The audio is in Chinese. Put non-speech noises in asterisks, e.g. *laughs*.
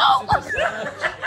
我 *laughs*